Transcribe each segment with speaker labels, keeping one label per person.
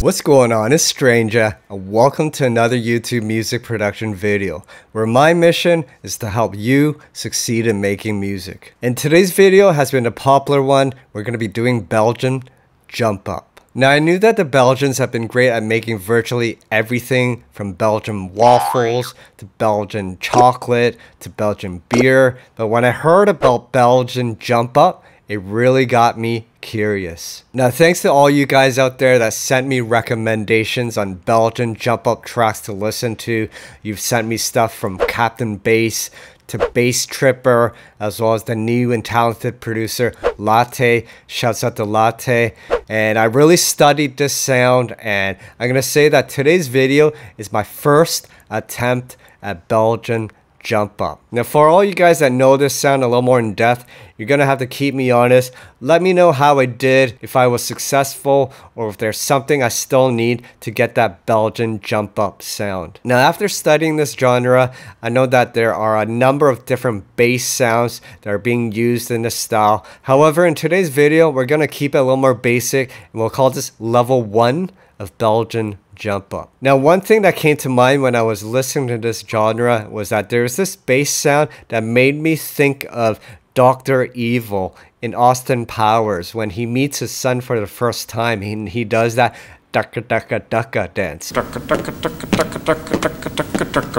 Speaker 1: What's going on? It's Stranjah, and welcome to another YouTube music production video, where my mission is to help you succeed in making music. And today's video has been a popular one. We're going to be doing Belgian Jump Up. Now, I knew that the Belgians have been great at making virtually everything from Belgian waffles to Belgian chocolate to Belgian beer, but when I heard about Belgian Jump Up, it really got me curious. Now, thanks to all you guys out there that sent me recommendations on Belgian jump up tracks to listen to. You've sent me stuff from Captain Bass to Bass Tripper, as well as the new and talented producer Latte. Shouts out to Latte. And I really studied this sound, and I'm gonna say that today's video is my first attempt at Belgian jump up. Now for all you guys that know this sound a little more in depth, you're gonna have to keep me honest. Let me know how I did, if I was successful, or if there's something I still need to get that Belgian jump up sound. Now after studying this genre, I know that there are a number of different bass sounds that are being used in this style. However, in today's video, we're gonna keep it a little more basic, and we'll call this level one of Belgian jump up. Now, one thing that came to mind when I was listening to this genre was that there's this bass sound that made me think of Dr. Evil in Austin Powers when he meets his son for the first time. He, he does that ducka ducka ducka dance.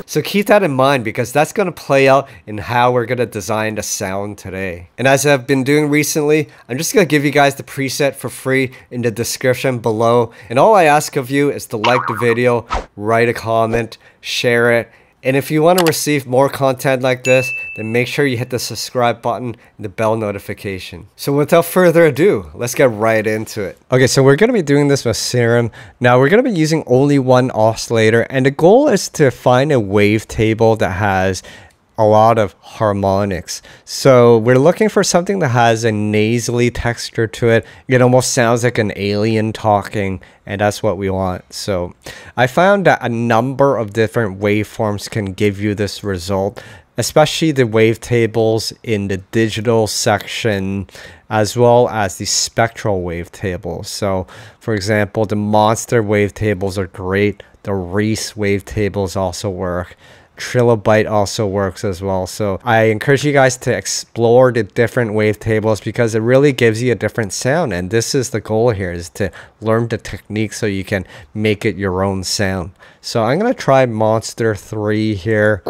Speaker 1: So keep that in mind because that's going to play out in how we're going to design the sound today. And as I've been doing recently, I'm just going to give you guys the preset for free in the description below. And all I ask of you is to like the video, write a comment, share it, and if you want to receive more content like this, then make sure you hit the subscribe button and the bell notification. So without further ado, let's get right into it. Okay, so we're going to be doing this with Serum. Now we're going to be using only one oscillator and the goal is to find a wavetable that has a lot of harmonics. So we're looking for something that has a nasally texture to it. It almost sounds like an alien talking, and that's what we want. So I found that a number of different waveforms can give you this result, especially the wavetables in the digital section as well as the spectral wavetables. So for example, the monster wavetables are great. The Reese wavetables also work. Trilobite also works as well. So I encourage you guys to explore the different wavetables because it really gives you a different sound. And this is the goal here is to learn the technique so you can make it your own sound. So I'm going to try Monster 3 here.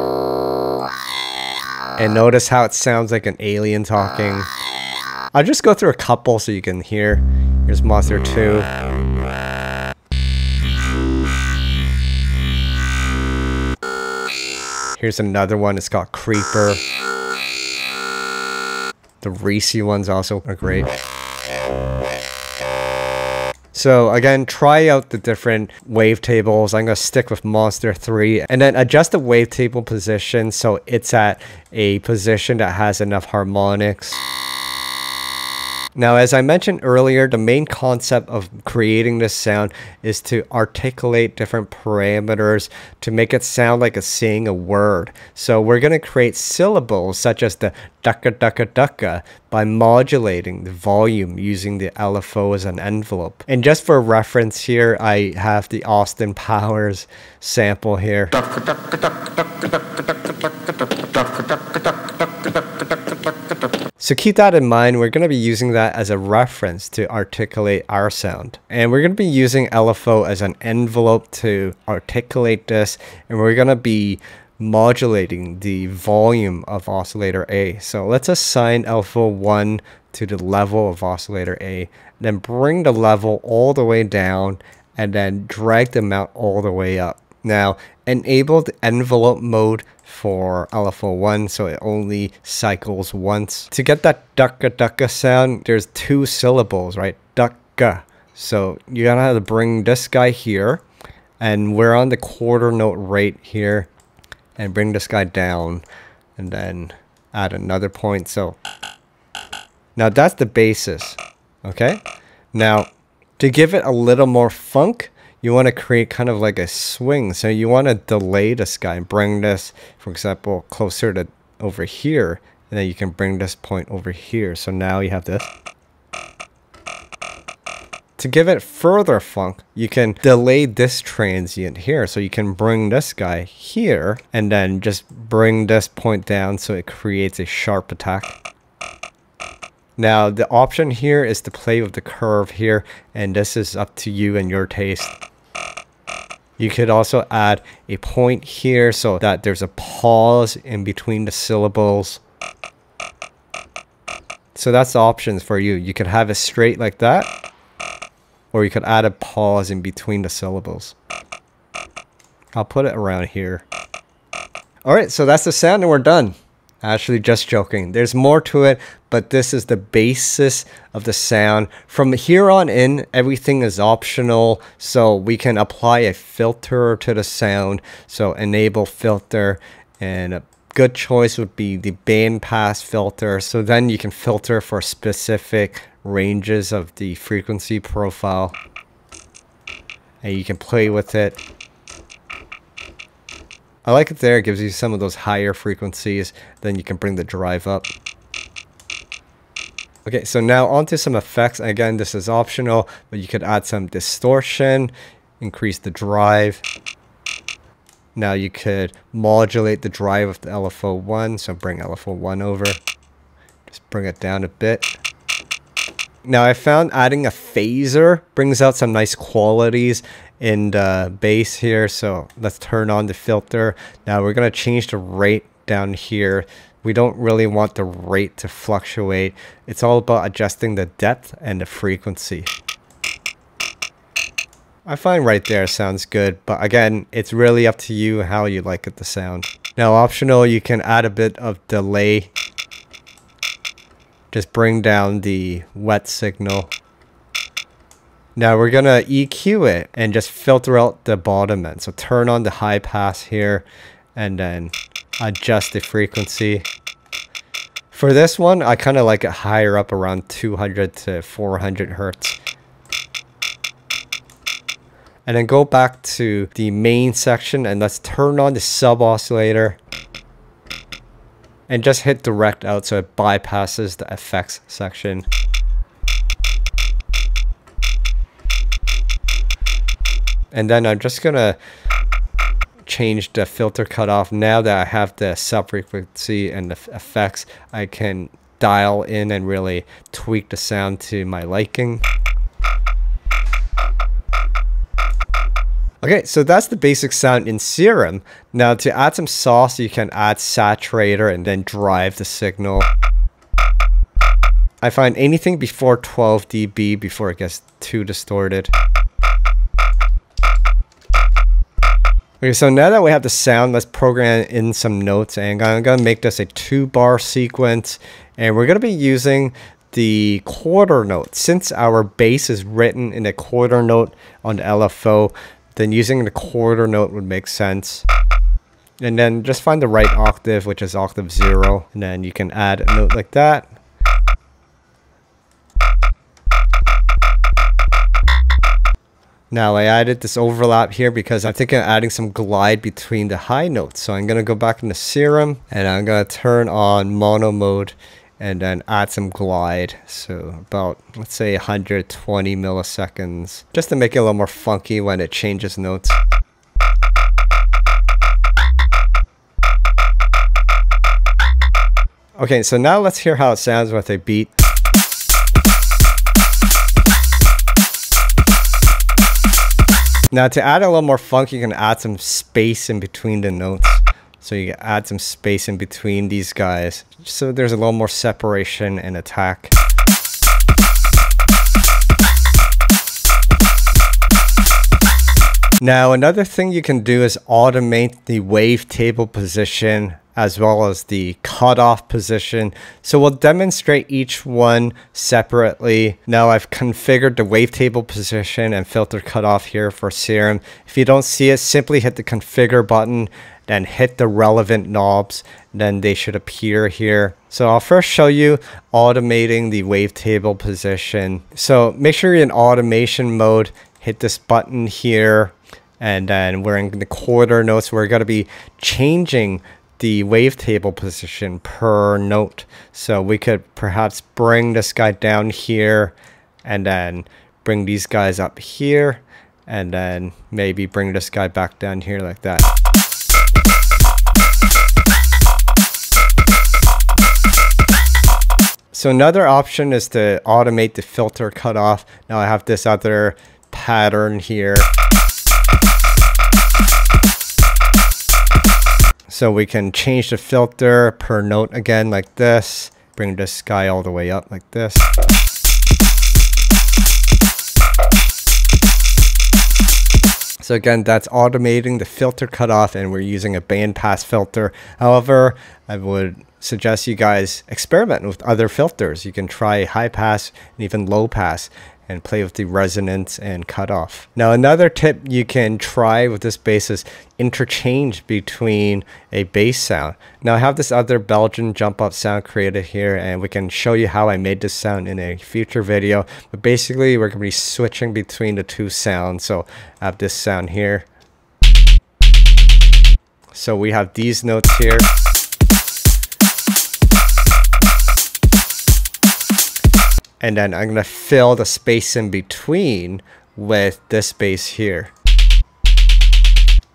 Speaker 1: And notice how it sounds like an alien talking. I'll just go through a couple so you can hear. Here's Monster 2. Here's another one. It's got Creeper. The Reese ones also are great. So again, try out the different wavetables. I'm going to stick with Monster 3 and then adjust the wavetable position so it's at a position that has enough harmonics. Now, as I mentioned earlier, the main concept of creating this sound is to articulate different parameters to make it sound like it's saying a word. So we're going to create syllables such as the ducka ducka ducka by modulating the volume using the LFO as an envelope. And just for reference here, I have the Austin Powers sample here. So keep that in mind. We're going to be using that as a reference to articulate our sound. And we're going to be using LFO as an envelope to articulate this. And we're going to be modulating the volume of oscillator A. So let's assign LFO 1 to the level of oscillator A. Then bring the level all the way down and then drag the amount all the way up. Now, enable the envelope mode for LFO1 so it only cycles once. To get that ducka ducka sound, there's two syllables, right? Ducka. So you're gonna have to bring this guy here and we're on the quarter note rate here and bring this guy down and then add another point. So now that's the basis, okay? Now to give it a little more funk, you want to create kind of like a swing. So you want to delay this guy and bring this, for example, closer to over here. And then you can bring this point over here. So now you have this. to give it further funk, you can delay this transient here. So you can bring this guy here and then just bring this point down so it creates a sharp attack. Now the option here is to play with the curve here and this is up to you and your taste. You could also add a point here so that there's a pause in between the syllables. So that's the options for you. You could have it straight like that or you could add a pause in between the syllables. I'll put it around here. Alright, so that's the sound and we're done. Actually, just joking. There's more to it, but this is the basis of the sound. From here on in, everything is optional, so we can apply a filter to the sound. So enable filter, and a good choice would be the bandpass filter. So then you can filter for specific ranges of the frequency profile. And you can play with it. I like it there. It gives you some of those higher frequencies. Then you can bring the drive up. Okay, so now onto some effects. Again, this is optional, but you could add some distortion, increase the drive. Now you could modulate the drive of the LFO1, so bring LFO1 over. Just bring it down a bit. Now I found adding a phaser brings out some nice qualities in uh, the bass here. So let's turn on the filter. Now we're going to change the rate down here. We don't really want the rate to fluctuate. It's all about adjusting the depth and the frequency. I find right there sounds good, but again, it's really up to you how you like it to sound. Now optional, you can add a bit of delay just bring down the wet signal. Now we're gonna EQ it and just filter out the bottom end. So turn on the high pass here and then adjust the frequency. For this one, I kind of like it higher up around 200 to 400 hertz. And then go back to the main section and let's turn on the sub oscillator and just hit direct out so it bypasses the effects section. And then I'm just gonna change the filter cutoff. Now that I have the sub frequency and the effects, I can dial in and really tweak the sound to my liking. Okay, so that's the basic sound in Serum. Now to add some sauce, you can add saturator and then drive the signal. I find anything before 12 dB before it gets too distorted. Okay, so now that we have the sound, let's program in some notes and I'm gonna make this a two bar sequence and we're gonna be using the quarter note. Since our bass is written in a quarter note on the LFO, then using the quarter note would make sense. And then just find the right octave, which is octave 0. And then you can add a note like that. Now I added this overlap here because I'm thinking of adding some glide between the high notes. So I'm going to go back into Serum and I'm going to turn on mono mode and then add some glide. So about, let's say 120 milliseconds, just to make it a little more funky when it changes notes. Okay, so now let's hear how it sounds with a beat. Now to add a little more funk, you can add some space in between the notes. So you add some space in between these guys. So there's a little more separation and attack. Now another thing you can do is automate the wavetable position as well as the cutoff position. So we'll demonstrate each one separately. Now I've configured the wavetable position and filter cutoff here for Serum. If you don't see it, simply hit the configure button then hit the relevant knobs, then they should appear here. So I'll first show you automating the wavetable position. So make sure you're in automation mode, hit this button here, and then we're in the quarter notes. We're going to be changing the wavetable position per note. So we could perhaps bring this guy down here and then bring these guys up here and then maybe bring this guy back down here like that. So another option is to automate the filter cutoff. Now I have this other pattern here. So we can change the filter per note again like this. Bring this guy all the way up like this. So again, that's automating the filter cutoff and we're using a bandpass filter. However, I would suggest you guys experiment with other filters. You can try high pass and even low pass and play with the resonance and cutoff. Now another tip you can try with this bass is interchange between a bass sound. Now I have this other Belgian jump up sound created here and we can show you how I made this sound in a future video. But basically we're going to be switching between the two sounds. So I have this sound here. So we have these notes here. And then I'm gonna fill the space in between with this bass here.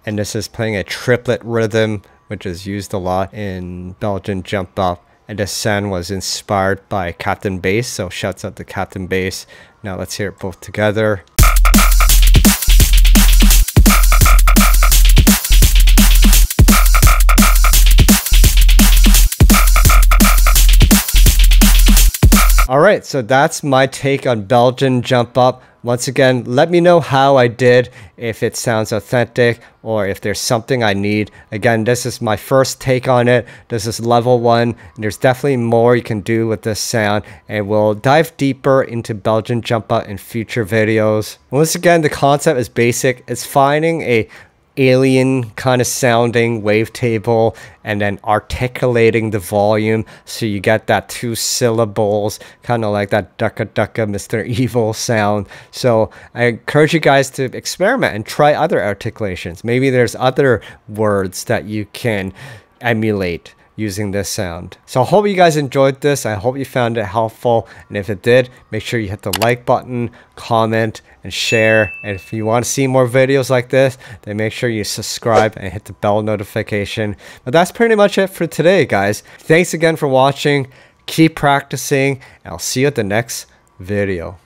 Speaker 1: And this is playing a triplet rhythm which is used a lot in Belgian jump up and this sound was inspired by Captain Bass so shouts out to Captain Bass. Now let's hear it both together right, so that's my take on Belgian Jump Up. Once again, let me know how I did, if it sounds authentic, or if there's something I need. Again, this is my first take on it. This is level one. there's definitely more you can do with this sound, and we'll dive deeper into Belgian Jump Up in future videos. Once again, the concept is basic. It's finding a alien kind of sounding wavetable and then articulating the volume. So you get that two syllables kind of like that ducka ducka mr evil sound. So i encourage you guys to experiment and try other articulations. Maybe there's other words that you can emulate using this sound. So I hope you guys enjoyed this. I hope you found it helpful. And if it did, make sure you hit the like button, comment, and share. And if you want to see more videos like this, then make sure you subscribe and hit the bell notification. But that's pretty much it for today, guys. Thanks again for watching. Keep practicing. And I'll see you at the next video.